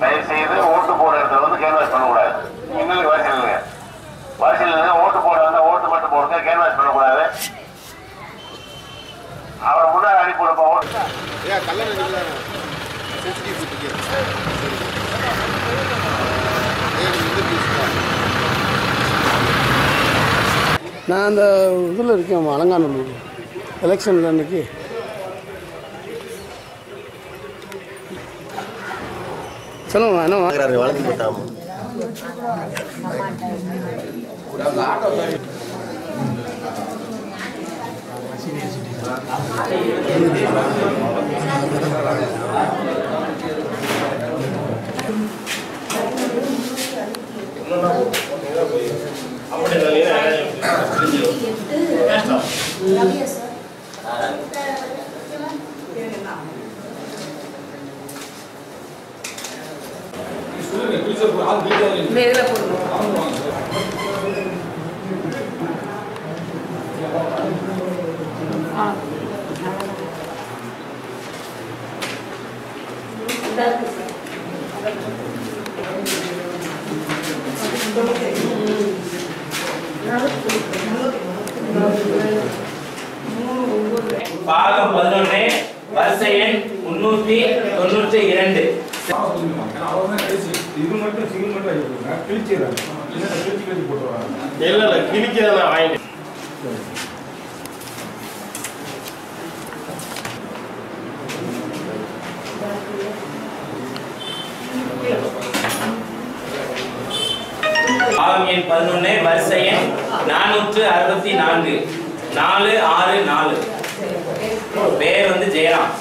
தயவு செய்து ஓட்டு போடுற இடத்துல வந்து கேன்வாஸ் பண்ணக்கூடாது. இன்னும் வாசல் இல்லைங்க வரிசையில் இல்லைங்க ஓட்டு போடுறாங்க ஓட்டு மட்டும் போடுங்க கேன்வாஸ் பண்ணக்கூடாது. அவரை முன்னாடி அனுப்பி விடுப்பா நான் அந்த இதில் இருக்கேன் அலங்காநல்லூர். எலெக்ஷனில் அன்னைக்கு சொல்லுங்க என்ன வாங்குறாரு வளர்ந்து போட்டாம? இந்த இதில் போடணும். பாகம் பதினொன்று வரிசை எண் முன்னூற்றி தொண்ணூற்றி இரண்டு. இது மட்டும் சிங்கிள் மட்டும் கிழிச்சிடுறாங்க கிழிச்சி கிழிச்சி போட்டுருவாங்க இல்லை இல்லை கிணிக்க நான் வாங்கிட்டேன் பாகம் எண் பதினொன்று வரிசை எண் நானூற்று அறுபத்தி நான்கு. நாலு ஆறு நாலு. பேர் வந்து ஜெயராம்.